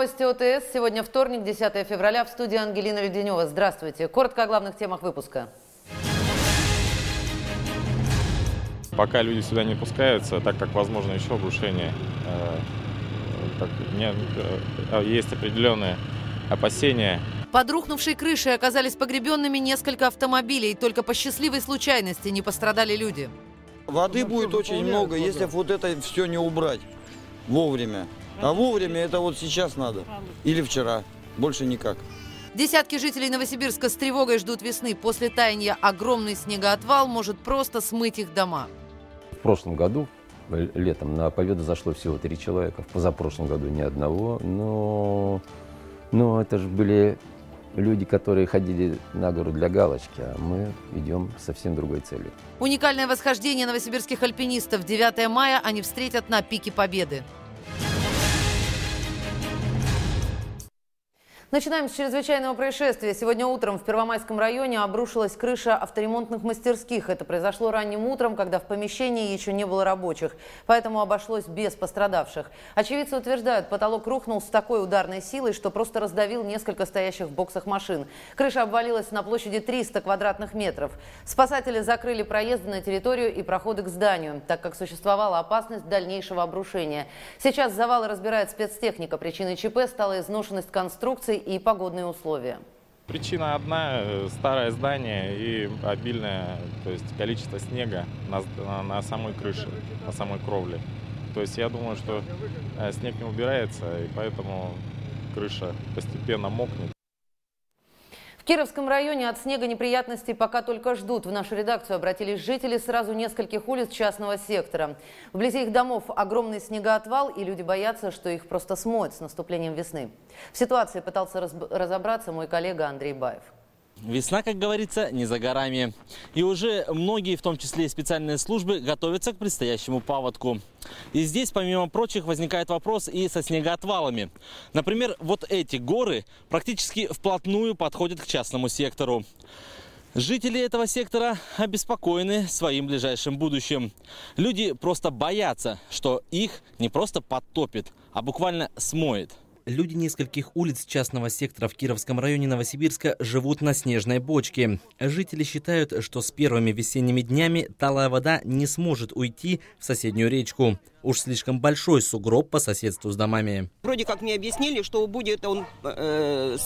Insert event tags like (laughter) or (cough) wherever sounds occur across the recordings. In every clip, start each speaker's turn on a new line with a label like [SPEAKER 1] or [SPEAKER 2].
[SPEAKER 1] Новости ОТС. Сегодня вторник, 10 февраля. В студии Ангелина Веденева. Здравствуйте. Коротко о главных темах выпуска.
[SPEAKER 2] Пока люди сюда не пускаются, так как возможно еще обрушение, э, так, нет, э, есть определенные опасения.
[SPEAKER 1] Под рухнувшей крышей оказались погребенными несколько автомобилей. Только по счастливой случайности не пострадали люди.
[SPEAKER 3] Воды будет очень много, если вот это все не убрать вовремя. А вовремя это вот сейчас надо. Или вчера. Больше никак.
[SPEAKER 1] Десятки жителей Новосибирска с тревогой ждут весны. После таяния огромный снегоотвал может просто смыть их дома.
[SPEAKER 4] В прошлом году, летом, на Победу зашло всего три человека. В позапрошлом году ни одного. Но, но это же были люди, которые ходили на гору для галочки, а мы идем совсем другой целью.
[SPEAKER 1] Уникальное восхождение новосибирских альпинистов. 9 мая они встретят на пике Победы. Начинаем с чрезвычайного происшествия. Сегодня утром в Первомайском районе обрушилась крыша авторемонтных мастерских. Это произошло ранним утром, когда в помещении еще не было рабочих. Поэтому обошлось без пострадавших. Очевидцы утверждают, потолок рухнул с такой ударной силой, что просто раздавил несколько стоящих в боксах машин. Крыша обвалилась на площади 300 квадратных метров. Спасатели закрыли проезды на территорию и проходы к зданию, так как существовала опасность дальнейшего обрушения. Сейчас завалы разбирает спецтехника. Причиной ЧП стала изношенность конструкции и погодные условия?
[SPEAKER 2] Причина одна – старое здание и обильное то есть количество снега на, на, на самой крыше, на самой кровле. То есть я думаю, что э, снег не убирается, и поэтому крыша постепенно мокнет.
[SPEAKER 1] Кировском районе от снега неприятностей пока только ждут. В нашу редакцию обратились жители сразу нескольких улиц частного сектора. Вблизи их домов огромный снегоотвал, и люди боятся, что их просто смоет с наступлением весны. В ситуации пытался разобраться мой коллега Андрей Баев.
[SPEAKER 5] Весна, как говорится, не за горами. И уже многие, в том числе и специальные службы, готовятся к предстоящему паводку. И здесь, помимо прочих, возникает вопрос и со снегоотвалами. Например, вот эти горы практически вплотную подходят к частному сектору. Жители этого сектора обеспокоены своим ближайшим будущим. Люди просто боятся, что их не просто подтопит, а буквально смоет. Люди нескольких улиц частного сектора в Кировском районе Новосибирска живут на снежной бочке. Жители считают, что с первыми весенними днями талая вода не сможет уйти в соседнюю речку. Уж слишком большой сугроб по соседству с домами.
[SPEAKER 6] Вроде как мне объяснили, что будет он э,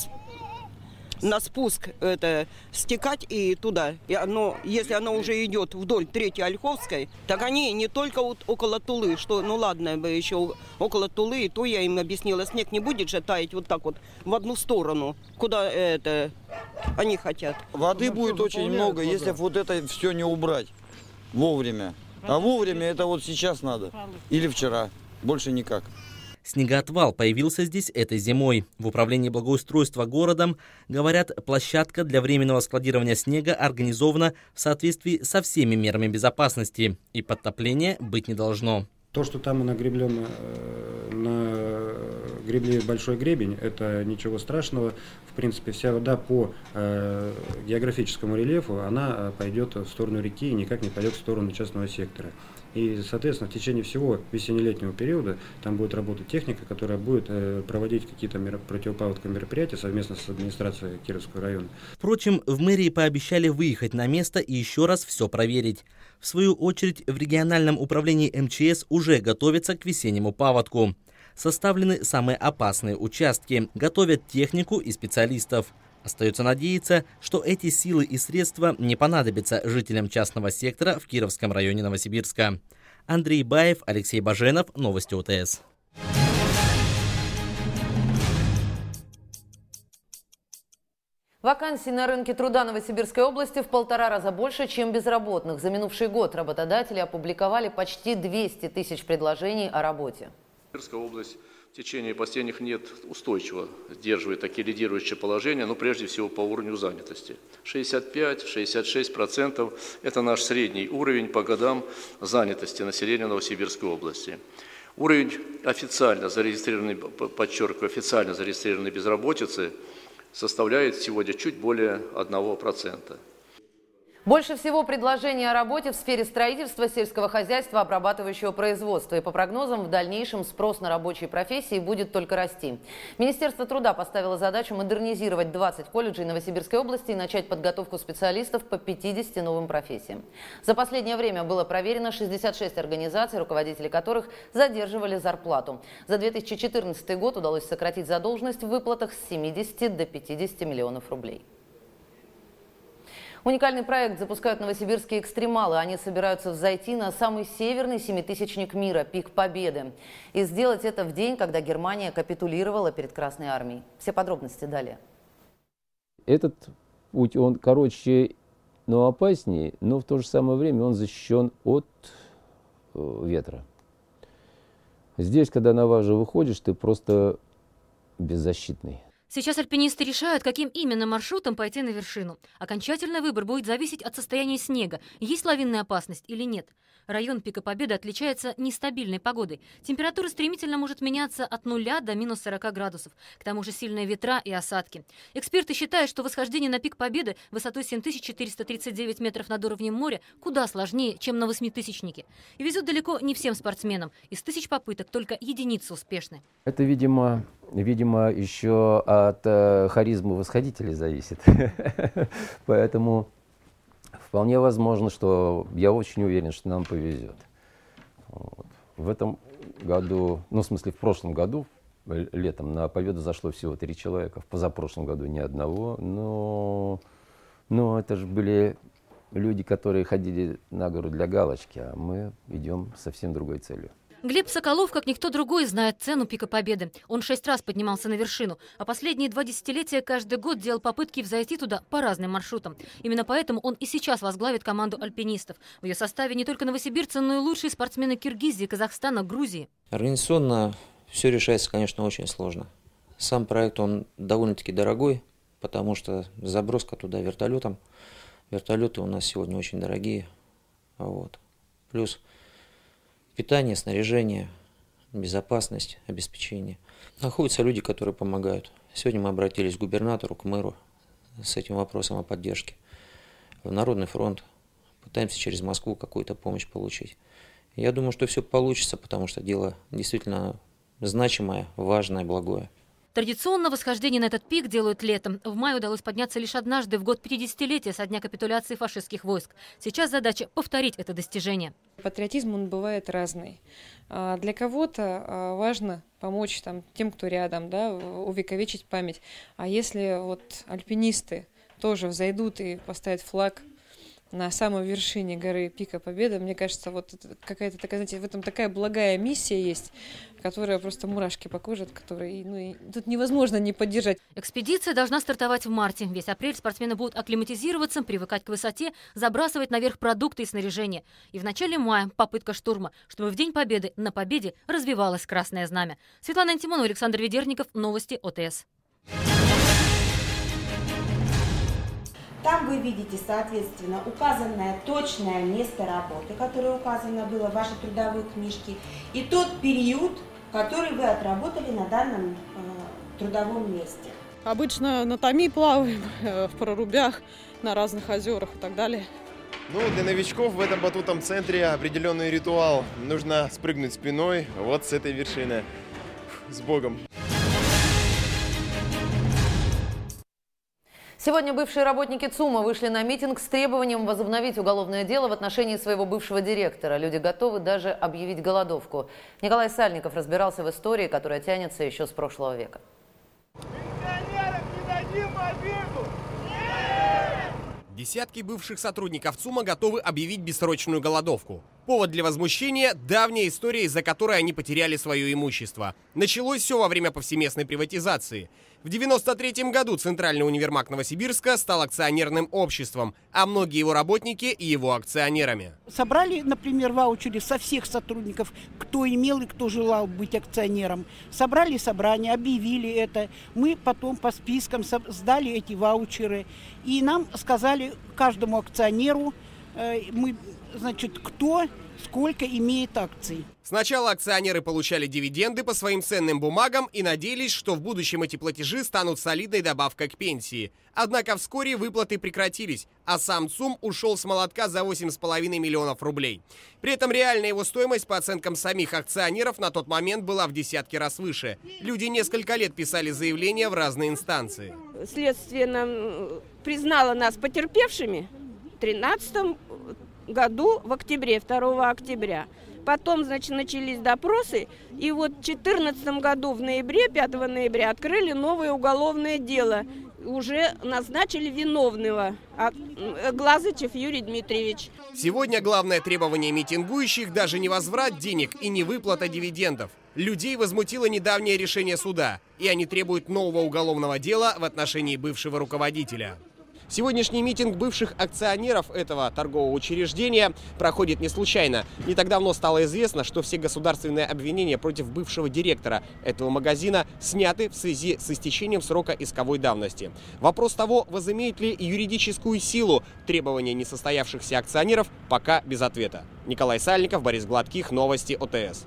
[SPEAKER 6] на спуск это стекать и туда. И оно, если оно уже идет вдоль Третьей Ольховской, так они не только вот около Тулы, что, ну ладно, бы еще около Тулы, то я им объяснила, снег не будет же таять вот так вот в одну сторону, куда это они хотят.
[SPEAKER 3] Воды будет очень много, вода. если вот это все не убрать вовремя. А вовремя это вот сейчас надо. Или вчера. Больше никак.
[SPEAKER 5] Снегоотвал появился здесь этой зимой. В управлении благоустройства городом говорят, площадка для временного складирования снега организована в соответствии со всеми мерами безопасности, и подтопления быть не должно.
[SPEAKER 7] То, что там нагреблено, э, гребли большой гребень, это ничего страшного. В принципе, вся вода по э, географическому рельефу, она э, пойдет в сторону реки и никак не пойдет в сторону частного сектора. И, соответственно, в течение всего весенне-летнего периода там будет работать техника, которая будет э, проводить какие-то мер... противопаводковые мероприятия совместно с администрацией Кировского района.
[SPEAKER 5] Впрочем, в мэрии пообещали выехать на место и еще раз все проверить. В свою очередь, в региональном управлении МЧС уже готовятся к весеннему паводку. Составлены самые опасные участки, готовят технику и специалистов. Остается надеяться, что эти силы и средства не понадобятся жителям частного сектора в Кировском районе Новосибирска. Андрей Баев, Алексей Баженов, Новости ОТС.
[SPEAKER 1] Вакансий на рынке труда Новосибирской области в полтора раза больше, чем безработных. За минувший год работодатели опубликовали почти 200 тысяч предложений о работе.
[SPEAKER 8] Новосибирская область в течение последних лет устойчиво сдерживает такие лидирующие положения, но прежде всего по уровню занятости. 65-66% – это наш средний уровень по годам занятости населения Новосибирской области. Уровень официально зарегистрированной, подчеркиваю, официально зарегистрированной безработицы составляет сегодня чуть более 1%.
[SPEAKER 1] Больше всего предложений о работе в сфере строительства, сельского хозяйства, обрабатывающего производства. И по прогнозам, в дальнейшем спрос на рабочие профессии будет только расти. Министерство труда поставило задачу модернизировать 20 колледжей Новосибирской области и начать подготовку специалистов по 50 новым профессиям. За последнее время было проверено 66 организаций, руководители которых задерживали зарплату. За 2014 год удалось сократить задолженность в выплатах с 70 до 50 миллионов рублей. Уникальный проект запускают новосибирские экстремалы. Они собираются взойти на самый северный семитысячник мира – Пик Победы. И сделать это в день, когда Германия капитулировала перед Красной Армией. Все подробности далее.
[SPEAKER 4] Этот путь, он короче, но опаснее, но в то же самое время он защищен от э, ветра. Здесь, когда на важе выходишь, ты просто беззащитный.
[SPEAKER 9] Сейчас альпинисты решают, каким именно маршрутом пойти на вершину. Окончательный выбор будет зависеть от состояния снега, есть лавинная опасность или нет. Район Пика Победы отличается нестабильной погодой. Температура стремительно может меняться от нуля до минус 40 градусов. К тому же сильные ветра и осадки. Эксперты считают, что восхождение на Пик Победы высотой 7439 метров над уровнем моря куда сложнее, чем на восьмитысячнике. И везет далеко не всем спортсменам. Из тысяч попыток только единицы успешны.
[SPEAKER 4] Это, видимо, видимо еще от э, харизмы восходителей зависит. (laughs) Поэтому Вполне возможно, что я очень уверен, что нам повезет. Вот. В этом году, ну, в смысле, в прошлом году, летом, на победу зашло всего три человека, в позапрошлом году ни одного, но, но это же были люди, которые ходили на гору для галочки, а мы идем совсем другой целью.
[SPEAKER 9] Глеб Соколов, как никто другой, знает цену Пика Победы. Он шесть раз поднимался на вершину, а последние два десятилетия каждый год делал попытки взойти туда по разным маршрутам. Именно поэтому он и сейчас возглавит команду альпинистов. В ее составе не только новосибирцы, но и лучшие спортсмены Киргизии, Казахстана, Грузии.
[SPEAKER 10] Организационно все решается, конечно, очень сложно. Сам проект, он довольно-таки дорогой, потому что заброска туда вертолетом. Вертолеты у нас сегодня очень дорогие. Вот. Плюс питание, снаряжение, безопасность, обеспечение. Находятся люди, которые помогают. Сегодня мы обратились к губернатору, к мэру с этим вопросом о поддержке. В Народный фронт пытаемся через Москву какую-то помощь получить. Я думаю, что все получится, потому что дело действительно значимое, важное, благое.
[SPEAKER 9] Традиционно восхождение на этот пик делают летом. В мае удалось подняться лишь однажды в год 50-летия со дня капитуляции фашистских войск. Сейчас задача повторить это достижение.
[SPEAKER 11] Патриотизм он бывает разный. А, для кого-то а, важно помочь там, тем, кто рядом, да, увековечить память. А если вот альпинисты тоже взойдут и поставят флаг на самой вершине горы Пика Победа. Мне кажется, вот какая-то такая, знаете, в этом такая благая миссия есть, которая просто мурашки по коже, которые, ну, и тут невозможно не поддержать.
[SPEAKER 9] Экспедиция должна стартовать в марте. Весь апрель спортсмены будут акклиматизироваться, привыкать к высоте, забрасывать наверх продукты и снаряжение. И в начале мая попытка штурма, чтобы в День Победы на Победе развивалось Красное Знамя. Светлана Антимонова, Александр Ведерников, Новости ОТС.
[SPEAKER 12] Там вы видите, соответственно, указанное точное место работы, которое указано было в вашей трудовой книжке, и тот период, который вы отработали на данном э, трудовом месте.
[SPEAKER 13] Обычно на Томи плаваем, э, в прорубях, на разных озерах и так далее.
[SPEAKER 14] Ну, для новичков в этом батутном центре определенный ритуал. Нужно спрыгнуть спиной вот с этой вершины. С Богом!
[SPEAKER 1] Сегодня бывшие работники ЦУМа вышли на митинг с требованием возобновить уголовное дело в отношении своего бывшего директора. Люди готовы даже объявить голодовку. Николай Сальников разбирался в истории, которая тянется еще с прошлого века.
[SPEAKER 15] Пенсионерам не дадим победу! Десятки бывших сотрудников ЦУМа готовы объявить бессрочную голодовку. Повод для возмущения – давняя история, из-за которой они потеряли свое имущество. Началось все во время повсеместной приватизации – в 1993 году Центральный универмаг Новосибирска стал акционерным обществом, а многие его работники – его акционерами.
[SPEAKER 16] Собрали, например, ваучеры со всех сотрудников, кто имел и кто желал быть акционером. Собрали собрание, объявили это. Мы потом по спискам сдали эти ваучеры. И нам сказали каждому акционеру, э, мы значит, кто сколько имеет акций.
[SPEAKER 15] Сначала акционеры получали дивиденды по своим ценным бумагам и надеялись, что в будущем эти платежи станут солидной добавкой к пенсии. Однако вскоре выплаты прекратились, а сам ЦУМ ушел с молотка за 8,5 миллионов рублей. При этом реальная его стоимость, по оценкам самих акционеров, на тот момент была в десятки раз выше. Люди несколько лет писали заявления в разные инстанции.
[SPEAKER 17] Следствие нам признало нас потерпевшими в 2013 году в октябре, 2 октября. Потом, значит, начались допросы, и вот в 2014 году в ноябре, 5 ноября, открыли новое уголовное дело. Уже назначили виновного, а, Глазычев Юрий Дмитриевич.
[SPEAKER 15] Сегодня главное требование митингующих даже не возврат денег и не выплата дивидендов. Людей возмутило недавнее решение суда, и они требуют нового уголовного дела в отношении бывшего руководителя. Сегодняшний митинг бывших акционеров этого торгового учреждения проходит не случайно. Не так давно стало известно, что все государственные обвинения против бывшего директора этого магазина сняты в связи с истечением срока исковой давности. Вопрос того, возымеет ли юридическую силу требования несостоявшихся акционеров, пока без ответа. Николай Сальников, Борис Гладких, Новости ОТС.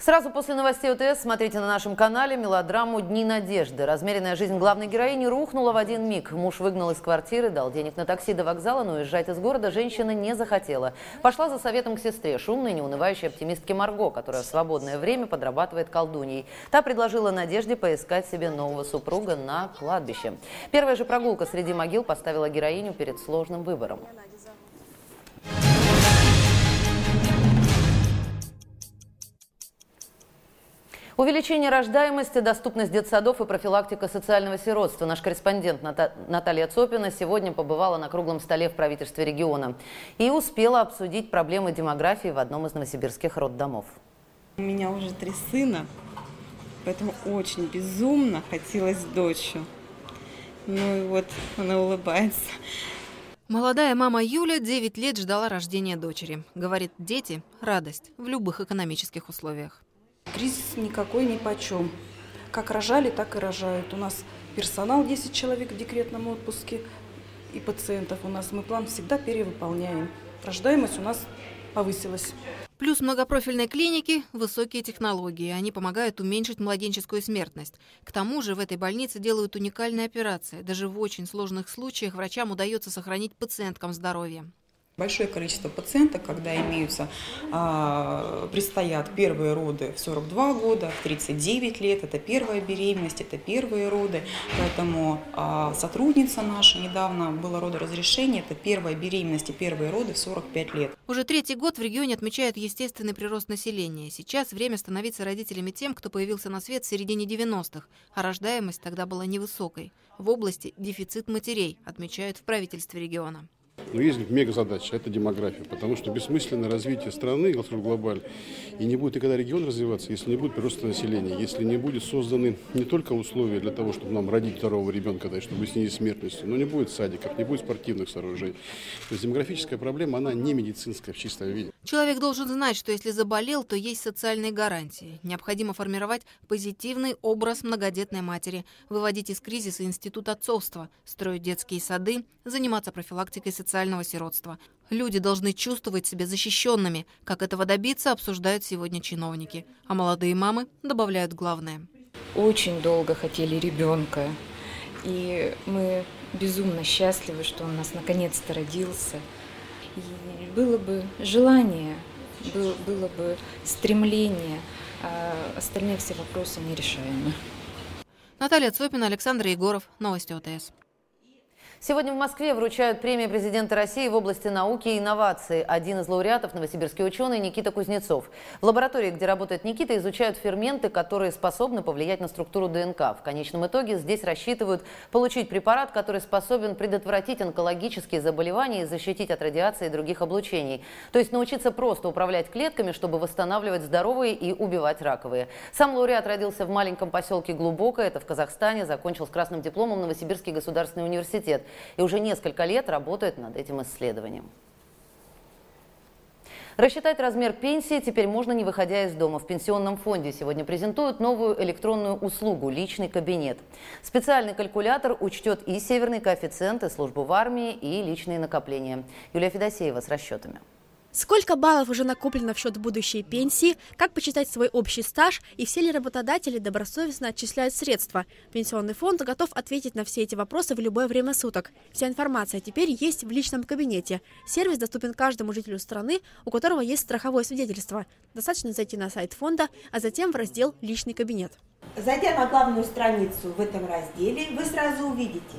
[SPEAKER 1] Сразу после новостей ОТС смотрите на нашем канале мелодраму «Дни надежды». Размеренная жизнь главной героини рухнула в один миг. Муж выгнал из квартиры, дал денег на такси до вокзала, но уезжать из города женщина не захотела. Пошла за советом к сестре, шумной, неунывающей оптимистке Марго, которая в свободное время подрабатывает колдуньей. Та предложила Надежде поискать себе нового супруга на кладбище. Первая же прогулка среди могил поставила героиню перед сложным выбором. Увеличение рождаемости, доступность детсадов и профилактика социального сиротства. Наш корреспондент Наталья Цопина сегодня побывала на круглом столе в правительстве региона и успела обсудить проблемы демографии в одном из новосибирских роддомов.
[SPEAKER 18] У меня уже три сына, поэтому очень безумно хотелось дочь. Ну и вот она улыбается.
[SPEAKER 19] Молодая мама Юля 9 лет ждала рождения дочери. Говорит, дети – радость в любых экономических условиях.
[SPEAKER 20] Кризис никакой ни почем. Как рожали, так и рожают. У нас персонал 10 человек в декретном отпуске и пациентов у нас. Мы план всегда перевыполняем. Рождаемость у нас повысилась.
[SPEAKER 19] Плюс многопрофильной клиники – высокие технологии. Они помогают уменьшить младенческую смертность. К тому же в этой больнице делают уникальные операции. Даже в очень сложных случаях врачам удается сохранить пациенткам здоровье
[SPEAKER 21] большое количество пациенток, когда имеются, а, предстоят первые роды в 42 года, в 39 лет, это первая беременность, это первые роды, поэтому а, сотрудница наша недавно было родоразрешение, это первая беременность и первые роды в 45 лет.
[SPEAKER 19] Уже третий год в регионе отмечают естественный прирост населения. Сейчас время становиться родителями тем, кто появился на свет в середине 90-х, а рождаемость тогда была невысокой. В области дефицит матерей, отмечают в правительстве региона.
[SPEAKER 22] Но есть мега задача, это демография, потому что бессмысленное развитие страны глобально, и не будет никогда регион развиваться, если не будет прироста населения, если не будет созданы не только условия для того, чтобы нам родить второго ребенка, да, чтобы снизить смертность, но не будет садиков, не будет спортивных сооружений. То есть демографическая проблема, она не медицинская в чистом виде.
[SPEAKER 19] Человек должен знать, что если заболел, то есть социальные гарантии. Необходимо формировать позитивный образ многодетной матери, выводить из кризиса институт отцовства, строить детские сады, заниматься профилактикой социальных социального сиротства. Люди должны чувствовать себя защищенными. Как этого добиться, обсуждают сегодня чиновники. А молодые мамы добавляют главное.
[SPEAKER 23] Очень долго хотели ребенка. И мы безумно счастливы, что он у нас наконец-то родился. И было бы желание, было, было бы стремление, а остальные все вопросы нерешаемы.
[SPEAKER 19] Наталья Цопина, Александр Егоров. Новости ОТС.
[SPEAKER 1] Сегодня в Москве вручают премию президента России в области науки и инноваций. Один из лауреатов – новосибирский ученый Никита Кузнецов. В лаборатории, где работает Никита, изучают ферменты, которые способны повлиять на структуру ДНК. В конечном итоге здесь рассчитывают получить препарат, который способен предотвратить онкологические заболевания и защитить от радиации и других облучений. То есть научиться просто управлять клетками, чтобы восстанавливать здоровые и убивать раковые. Сам лауреат родился в маленьком поселке Глубокое, это в Казахстане, закончил с красным дипломом Новосибирский государственный университет и уже несколько лет работает над этим исследованием. Рассчитать размер пенсии теперь можно, не выходя из дома. В пенсионном фонде сегодня презентуют новую электронную услугу «Личный кабинет». Специальный калькулятор учтет и северный коэффициент, и службу в армии, и личные накопления. Юлия Федосеева с расчетами.
[SPEAKER 24] Сколько баллов уже накоплено в счет будущей пенсии, как почитать свой общий стаж и все ли работодатели добросовестно отчисляют средства. Пенсионный фонд готов ответить на все эти вопросы в любое время суток. Вся информация теперь есть в личном кабинете. Сервис доступен каждому жителю страны, у которого есть страховое свидетельство. Достаточно зайти на сайт фонда, а затем в раздел «Личный кабинет».
[SPEAKER 12] Зайдя на главную страницу в этом разделе, вы сразу увидите,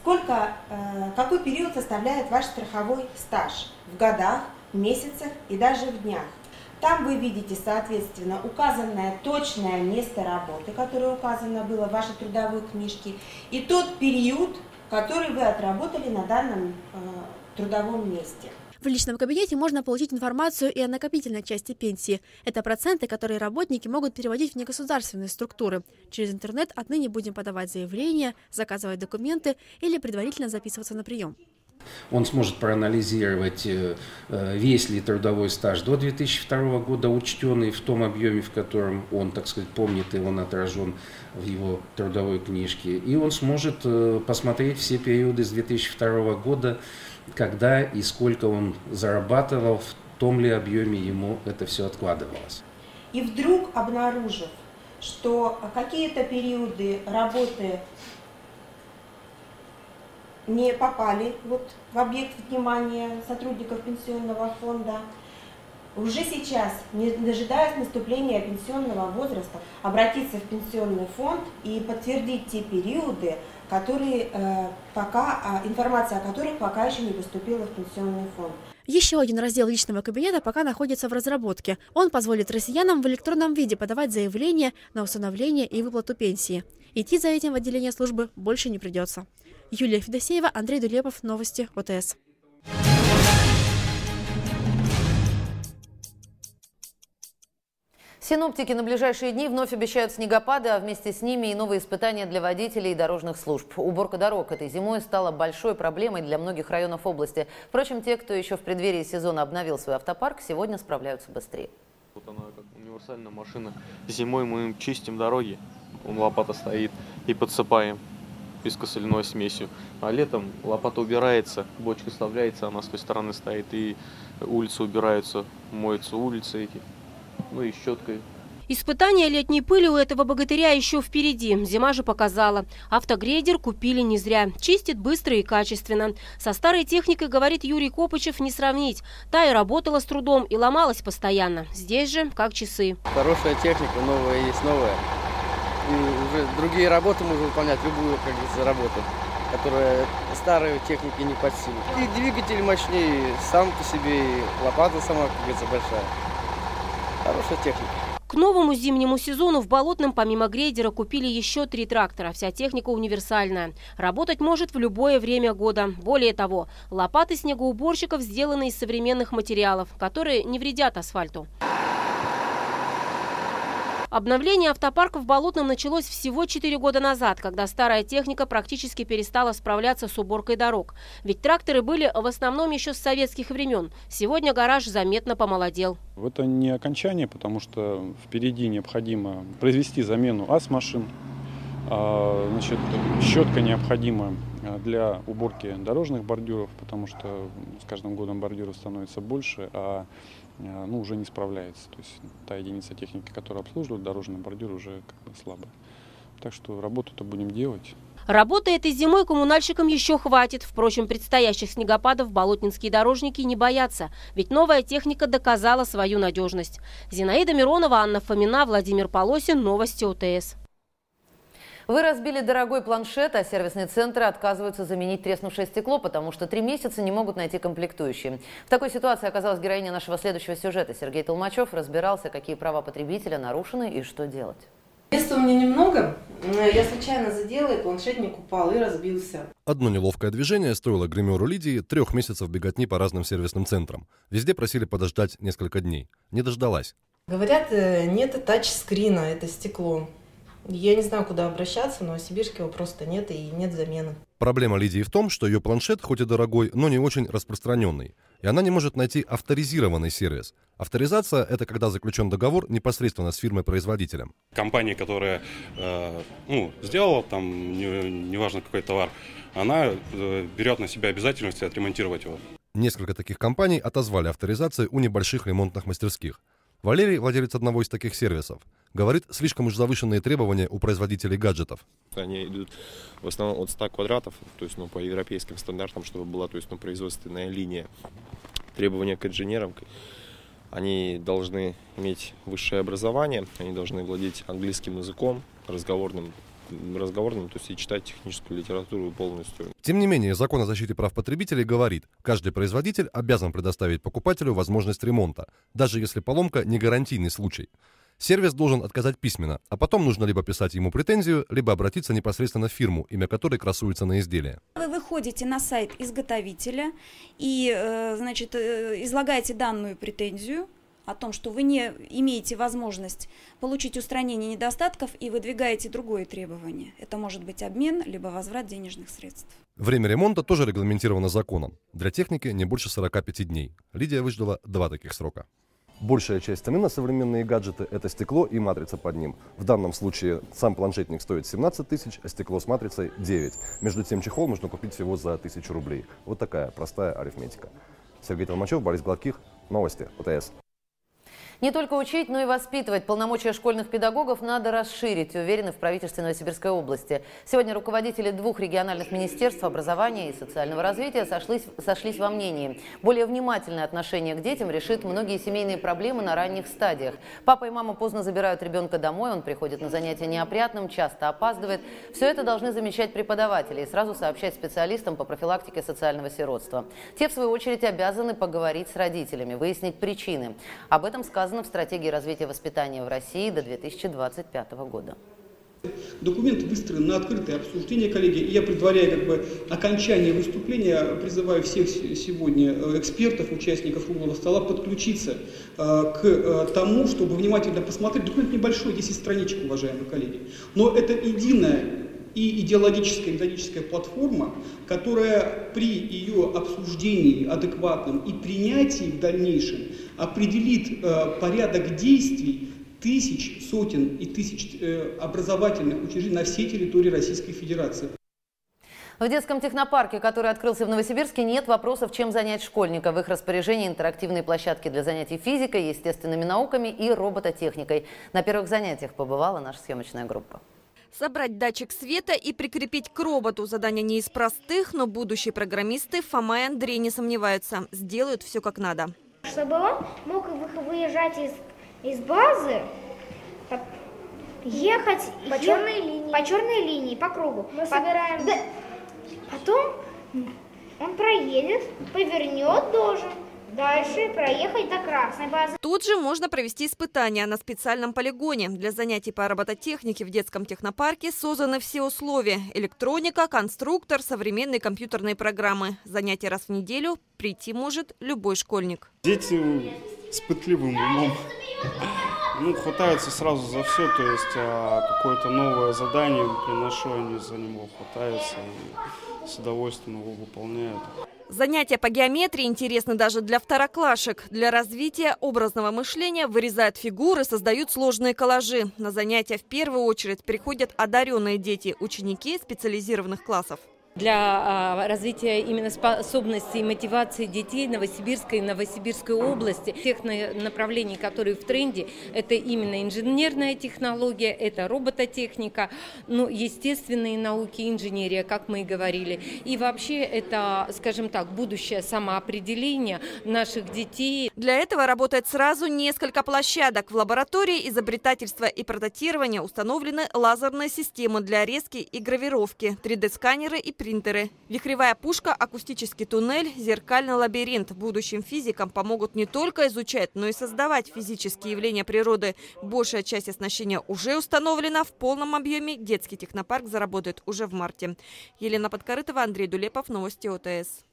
[SPEAKER 12] сколько, э, какой период составляет ваш страховой стаж в годах, месяцах и даже в днях. Там вы видите, соответственно, указанное точное место работы, которое указано было в вашей трудовой книжке, и тот период, который вы отработали на данном э, трудовом месте.
[SPEAKER 24] В личном кабинете можно получить информацию и о накопительной части пенсии. Это проценты, которые работники могут переводить в негосударственные структуры. Через интернет отныне будем подавать заявления, заказывать документы или предварительно записываться на прием.
[SPEAKER 25] Он сможет проанализировать, э, э, весь ли трудовой стаж до 2002 года учтенный в том объеме, в котором он, так сказать, помнит, и он отражен в его трудовой книжке. И он сможет э, посмотреть все периоды с 2002 года, когда и сколько он зарабатывал, в том ли объеме ему это все откладывалось.
[SPEAKER 12] И вдруг обнаружив, что какие-то периоды работы не попали вот в объект внимания сотрудников пенсионного фонда, уже сейчас, не дожидаясь наступления пенсионного возраста, обратиться в пенсионный фонд и подтвердить те периоды, которые э, пока, а, информация о которых пока еще не поступила в пенсионный фонд.
[SPEAKER 24] Еще один раздел личного кабинета пока находится в разработке. Он позволит россиянам в электронном виде подавать заявление на установление и выплату пенсии. Идти за этим в отделение службы больше не придется. Юлия Федосеева, Андрей Дулепов, Новости ОТС.
[SPEAKER 1] Синоптики на ближайшие дни вновь обещают снегопады, а вместе с ними и новые испытания для водителей и дорожных служб. Уборка дорог этой зимой стала большой проблемой для многих районов области. Впрочем, те, кто еще в преддверии сезона обновил свой автопарк, сегодня справляются быстрее.
[SPEAKER 26] Вот она как универсальная машина. Зимой мы чистим дороги, лопата стоит и подсыпаем пескосоляной смесью. А летом лопата убирается, бочка вставляется, она с той стороны стоит, и улицы убираются, моются улицы эти ну и щеткой.
[SPEAKER 27] Испытания летней пыли у этого богатыря еще впереди. Зима же показала. Автогрейдер купили не зря. Чистит быстро и качественно. Со старой техникой, говорит Юрий Копычев, не сравнить. Та и работала с трудом, и ломалась постоянно. Здесь же как часы.
[SPEAKER 28] Хорошая техника, новая есть новая. Уже другие работы можно выполнять, любую, как говорится, работу которая старой техники не под силу. И двигатель мощнее, сам по себе, и лопата сама, как говорится, большая. Хорошая техника.
[SPEAKER 27] К новому зимнему сезону в Болотном помимо грейдера купили еще три трактора. Вся техника универсальная. Работать может в любое время года. Более того, лопаты снегоуборщиков сделаны из современных материалов, которые не вредят асфальту. Обновление автопарка в Болотном началось всего 4 года назад, когда старая техника практически перестала справляться с уборкой дорог. Ведь тракторы были в основном еще с советских времен. Сегодня гараж заметно помолодел.
[SPEAKER 29] Это не окончание, потому что впереди необходимо произвести замену АС-машин. А, значит, щетка необходима для уборки дорожных бордюров, потому что с каждым годом бордюров становится больше, а ну, уже не справляется. То есть та единица техники, которая обслуживает дорожный бордюр, уже как бы слабая. Так что работу-то будем делать.
[SPEAKER 27] Работы этой зимой коммунальщикам еще хватит. Впрочем, предстоящих снегопадов болотнинские дорожники не боятся. Ведь новая техника доказала свою надежность. Зинаида Миронова, Анна Фомина, Владимир Полосин. Новости ОТС.
[SPEAKER 1] Вы разбили дорогой планшет, а сервисные центры отказываются заменить треснувшее стекло, потому что три месяца не могут найти комплектующие. В такой ситуации оказалась героиня нашего следующего сюжета. Сергей Толмачев разбирался, какие права потребителя нарушены и что делать.
[SPEAKER 30] Места у меня немного. Я случайно задела, и планшетник упал и разбился.
[SPEAKER 31] Одно неловкое движение стоило гримеру Лидии трех месяцев беготни по разным сервисным центрам. Везде просили подождать несколько дней. Не дождалась.
[SPEAKER 30] Говорят, э, нет тачскрина, это стекло. Я не знаю, куда обращаться, но в Сибирске его просто нет и нет замены.
[SPEAKER 31] Проблема Лидии в том, что ее планшет, хоть и дорогой, но не очень распространенный. и она не может найти авторизированный сервис. Авторизация – это когда заключен договор непосредственно с фирмой-производителем.
[SPEAKER 32] Компания, которая э, ну, сделала там, неважно не какой товар, она э, берет на себя обязательность отремонтировать его.
[SPEAKER 31] Несколько таких компаний отозвали авторизации у небольших ремонтных мастерских. Валерий, владелец одного из таких сервисов, говорит, слишком уж завышенные требования у производителей гаджетов.
[SPEAKER 33] Они идут в основном от 100 квадратов, то есть ну, по европейским стандартам, чтобы была то есть, ну, производственная линия. Требования к инженерам, они должны иметь высшее образование, они должны владеть английским языком, разговорным разговорным, то есть и читать техническую литературу полностью.
[SPEAKER 31] Тем не менее, закон о защите прав потребителей говорит, каждый производитель обязан предоставить покупателю возможность ремонта, даже если поломка не гарантийный случай. Сервис должен отказать письменно, а потом нужно либо писать ему претензию, либо обратиться непосредственно в фирму, имя которой красуется на изделии.
[SPEAKER 34] Вы выходите на сайт изготовителя и, э, значит, э, излагаете данную претензию, о том, что вы не имеете возможность получить устранение недостатков и выдвигаете другое требование. Это может быть обмен, либо возврат денежных средств.
[SPEAKER 31] Время ремонта тоже регламентировано законом. Для техники не больше 45 дней. Лидия выждала два таких срока. Большая часть цены на современные гаджеты – это стекло и матрица под ним. В данном случае сам планшетник стоит 17 тысяч, а стекло с матрицей – 9. Между тем чехол можно купить всего за 1000 рублей. Вот такая простая арифметика. Сергей Толмачев, Борис Гладких. Новости. ОТС.
[SPEAKER 1] Не только учить, но и воспитывать. Полномочия школьных педагогов надо расширить, уверены в правительстве Новосибирской области. Сегодня руководители двух региональных министерств образования и социального развития сошлись, сошлись во мнении. Более внимательное отношение к детям решит многие семейные проблемы на ранних стадиях. Папа и мама поздно забирают ребенка домой, он приходит на занятия неопрятным, часто опаздывает. Все это должны замечать преподаватели и сразу сообщать специалистам по профилактике социального сиротства. Те, в свою очередь, обязаны поговорить с родителями, выяснить причины. Об этом сказано указано в стратегии развития воспитания в России до 2025 года.
[SPEAKER 35] Документ выстроен на открытое обсуждение, коллеги. И я, предваряя как бы, окончание выступления, призываю всех сегодня э, экспертов, участников круглого стола подключиться э, к э, тому, чтобы внимательно посмотреть. Документ небольшой, 10 страничек, уважаемые коллеги. Но это единая и идеологическая методическая платформа, которая при ее обсуждении адекватном и принятии в дальнейшем определит э, порядок действий тысяч, сотен и тысяч э, образовательных учреждений на всей территории Российской Федерации.
[SPEAKER 1] В детском технопарке, который открылся в Новосибирске, нет вопросов, чем занять школьника. В их распоряжении интерактивные площадки для занятий физикой, естественными науками и робототехникой. На первых занятиях побывала наша съемочная группа.
[SPEAKER 36] Собрать датчик света и прикрепить к роботу. Задание не из простых, но будущие программисты Фома и Андрей не сомневаются. Сделают все как надо.
[SPEAKER 37] Чтобы он мог выезжать из, из базы, ехать по черной линии, по черной линии, по кругу. Мы по, собираем. Да, потом он проедет, повернет должен Дальше проехать до красной базы.
[SPEAKER 36] Тут же можно провести испытания на специальном полигоне. Для занятий по робототехнике в детском технопарке созданы все условия. Электроника, конструктор, современные компьютерные программы. Занятия раз в неделю прийти может любой школьник.
[SPEAKER 38] Дети с пытливым умом. Ну, хватаются сразу за все, то есть а, какое-то новое задание приношу, они за него хватаются и с удовольствием его выполняют.
[SPEAKER 36] Занятия по геометрии интересны даже для второклашек. Для развития образного мышления вырезают фигуры, создают сложные коллажи. На занятия в первую очередь приходят одаренные дети, ученики специализированных классов
[SPEAKER 39] для а, развития именно способностей и мотивации детей Новосибирской и Новосибирской области. Тех направлений, которые в тренде, это именно инженерная технология, это робототехника, ну, естественные науки, инженерия, как мы и говорили. И вообще это, скажем так, будущее самоопределение наших детей.
[SPEAKER 36] Для этого работает сразу несколько площадок. В лаборатории изобретательства и прототирования установлены лазерные системы для резки и гравировки, 3D-сканеры и. Вихревая пушка, акустический туннель, зеркальный лабиринт. Будущим физикам помогут не только изучать, но и создавать физические явления природы. Большая часть оснащения уже установлена. В полном объеме детский технопарк заработает уже в марте. Елена Подкорытова, Андрей Дулепов, Новости ОТС.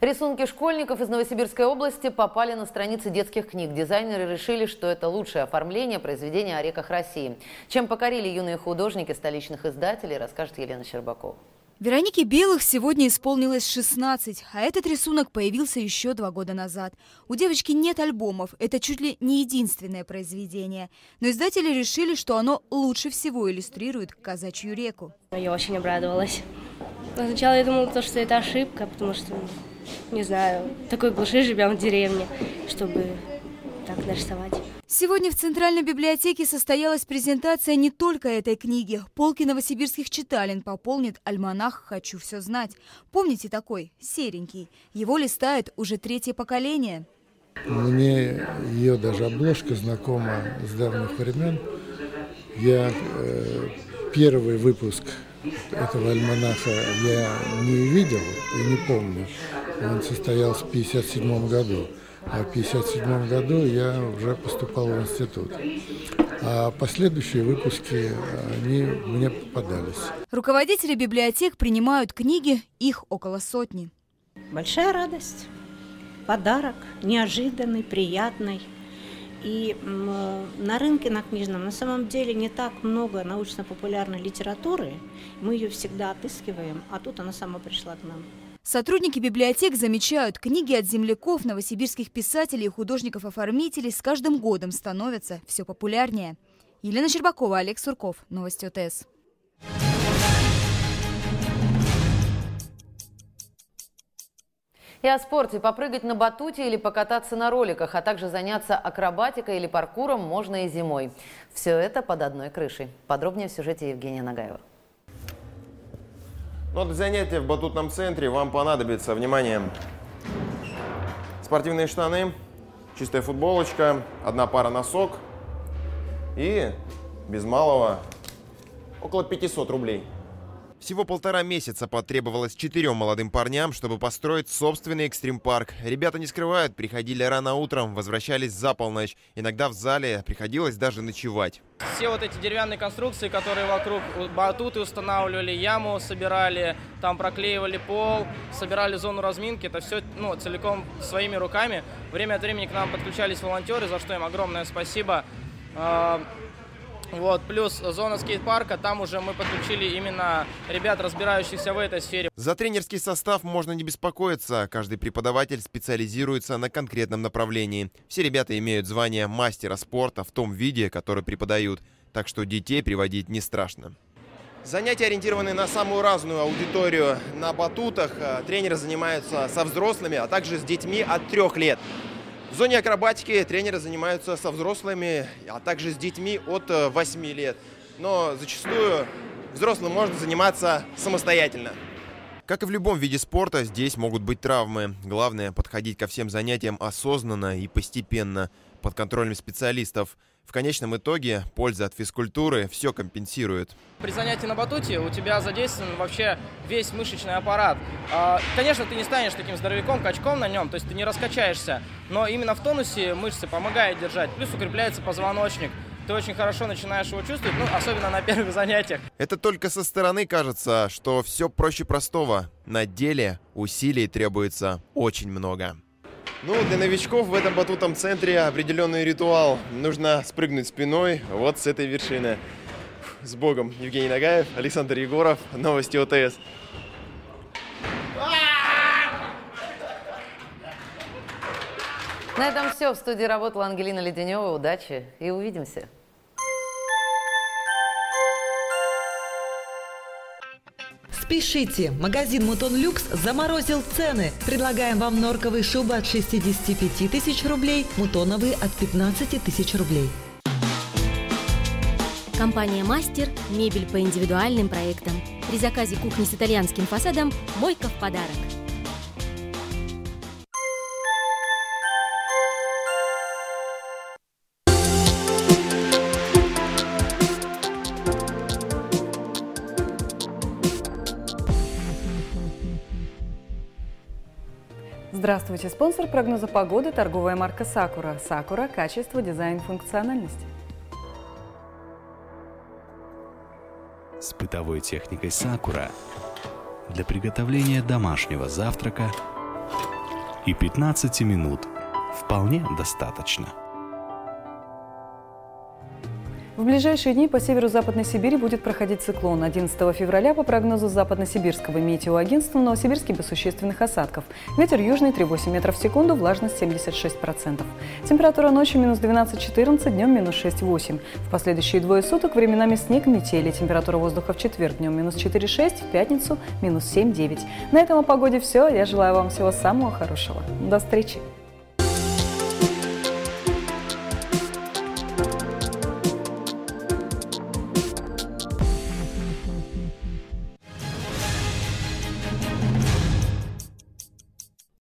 [SPEAKER 1] Рисунки школьников из Новосибирской области попали на страницы детских книг. Дизайнеры решили, что это лучшее оформление произведения о реках России. Чем покорили юные художники столичных издателей, расскажет Елена Щербакова.
[SPEAKER 40] Веронике Белых сегодня исполнилось 16, а этот рисунок появился еще два года назад. У девочки нет альбомов, это чуть ли не единственное произведение. Но издатели решили, что оно лучше всего иллюстрирует казачью реку.
[SPEAKER 27] Я очень обрадовалась. Сначала я думала, что это ошибка, потому что, не знаю, такой глуши живем в деревне, чтобы так нарисовать.
[SPEAKER 40] Сегодня в Центральной библиотеке состоялась презентация не только этой книги. Полки новосибирских читалин пополнит альманах «Хочу все знать». Помните такой? Серенький. Его листает уже третье поколение.
[SPEAKER 41] Мне ее даже обложка знакома с давних времен. Я э, первый выпуск этого альманаха я не видел и не помню. Он состоялся в 1957 году. А в 1957 году я уже поступал в институт. А последующие выпуски, они мне попадались.
[SPEAKER 40] Руководители библиотек принимают книги, их около сотни.
[SPEAKER 42] Большая радость, подарок, неожиданный, приятный. И на рынке на книжном на самом деле не так много научно-популярной литературы. Мы ее всегда отыскиваем, а тут она сама пришла к нам.
[SPEAKER 40] Сотрудники библиотек замечают, книги от земляков, новосибирских писателей и художников-оформителей с каждым годом становятся все популярнее. Елена Щербакова, Олег Сурков. Новости ОТС.
[SPEAKER 1] И о спорте. Попрыгать на батуте или покататься на роликах, а также заняться акробатикой или паркуром можно и зимой. Все это под одной крышей. Подробнее в сюжете Евгения Нагаева.
[SPEAKER 43] Но ну, для занятия в батутном центре вам понадобится, внимание, спортивные штаны, чистая футболочка, одна пара носок и без малого около 500 рублей. Всего полтора месяца потребовалось четырем молодым парням, чтобы построить собственный экстрим-парк. Ребята не скрывают, приходили рано утром, возвращались за полночь. Иногда в зале приходилось даже ночевать.
[SPEAKER 44] Все вот эти деревянные конструкции, которые вокруг батуты устанавливали, яму собирали, там проклеивали пол, собирали зону разминки, это все ну, целиком своими руками. Время от времени к нам подключались волонтеры, за что им огромное спасибо. А, вот, плюс зона скейт-парка, там уже мы подключили именно ребят, разбирающихся в этой сфере.
[SPEAKER 43] За тренерский состав можно не беспокоиться. Каждый преподаватель специализируется на конкретном направлении. Все ребята имеют звание мастера спорта в том виде, который преподают. Так что детей приводить не страшно. Занятия ориентированы на самую разную аудиторию. На батутах э, тренеры занимаются со взрослыми, а также с детьми от трех лет. В зоне акробатики тренеры занимаются со взрослыми, а также с детьми от 8 э, лет. Но зачастую взрослым можно заниматься самостоятельно. Как и в любом виде спорта, здесь могут быть травмы. Главное – подходить ко всем занятиям осознанно и постепенно, под контролем специалистов. В конечном итоге польза от физкультуры все компенсирует.
[SPEAKER 44] При занятии на батуте у тебя задействован вообще весь мышечный аппарат. А, конечно, ты не станешь таким здоровяком, качком на нем, то есть ты не раскачаешься, но именно в тонусе мышцы помогают держать, плюс укрепляется позвоночник ты очень хорошо начинаешь его чувствовать, ну, особенно на первых (laughs) занятиях.
[SPEAKER 43] Это только со стороны кажется, что все проще простого. На деле усилий требуется очень много. Ну, для новичков в этом батутном центре определенный ритуал. Нужно спрыгнуть спиной вот с этой вершины. С Богом. Евгений Нагаев, Александр Егоров, Новости ОТС.
[SPEAKER 1] На этом все. В студии работала Ангелина Леденева. Удачи и увидимся.
[SPEAKER 45] Спешите! Магазин Мутон Люкс заморозил цены. Предлагаем вам норковые шубы от 65 тысяч рублей, мутоновые от 15 тысяч рублей.
[SPEAKER 27] Компания «Мастер» – мебель по индивидуальным проектам. При заказе кухни с итальянским фасадом – мойка в подарок.
[SPEAKER 46] Здравствуйте! Спонсор прогноза погоды – торговая марка «Сакура». «Сакура» – качество, дизайн, функциональность.
[SPEAKER 47] С бытовой техникой «Сакура» для приготовления домашнего завтрака и 15 минут вполне достаточно.
[SPEAKER 46] В ближайшие дни по северо-западной Сибири будет проходить циклон. 11 февраля по прогнозу западно-сибирского метеоагентства в Новосибирске без существенных осадков. Ветер южный 3,8 метров в секунду, влажность 76%. Температура ночью минус 12-14, днем минус 6-8. В последующие двое суток временами снег, метели. Температура воздуха в четверг днем минус 4-6, в пятницу минус 7-9. На этом о погоде все. Я желаю вам всего самого хорошего. До встречи!